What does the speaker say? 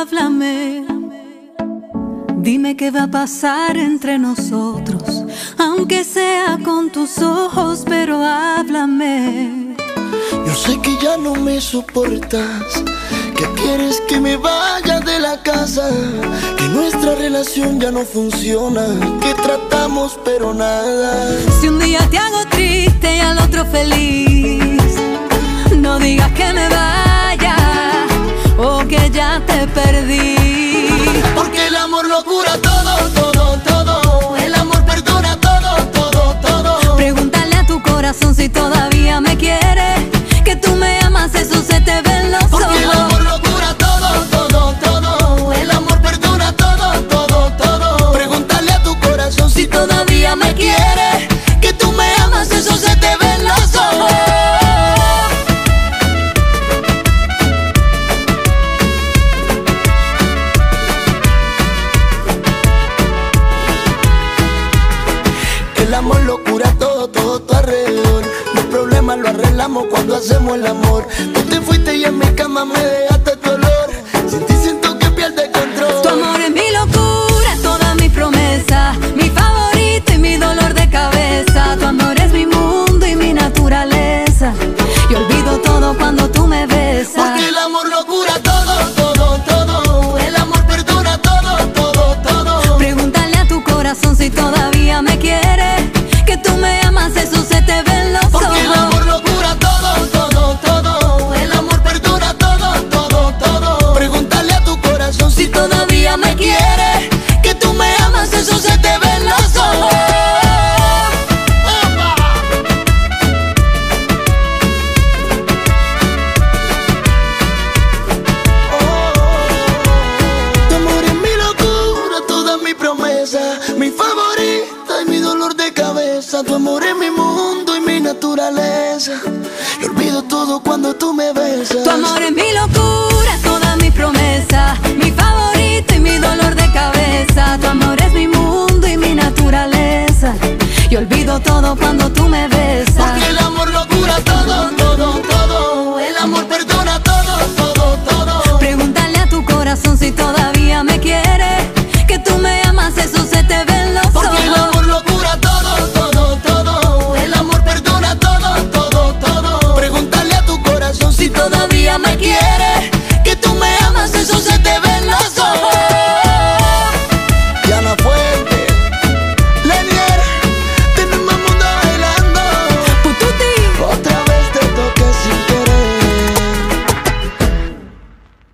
háblame. Dime qué va a pasar entre nosotros, aunque sea con tus ojos, pero háblame. Yo sé que ya no me soportas, que quieres que me vaya de la casa, que nuestra relación ya no funciona, que tratamos pero nada. Si un día te hago triste te perdí. Porque el amor lo cura todo. El amor lo cura todo, todo tu alrededor. Los problemas lo arreglamos cuando hacemos el amor. Tú te fuiste y en mi cama me dejaste tu olor Tu amor es mi mundo y mi naturaleza. Y olvido todo cuando tú me besas. Tu amor es mi locura, toda mi promesa. Mi favorito y mi dolor de cabeza. Tu amor es mi mundo y mi naturaleza. Y olvido todo cuando tú me besas. Porque el amor lo cura todo, todo, todo. El amor perdona todo, todo, todo. Pregúntale a tu corazón si todo todavía me quieres.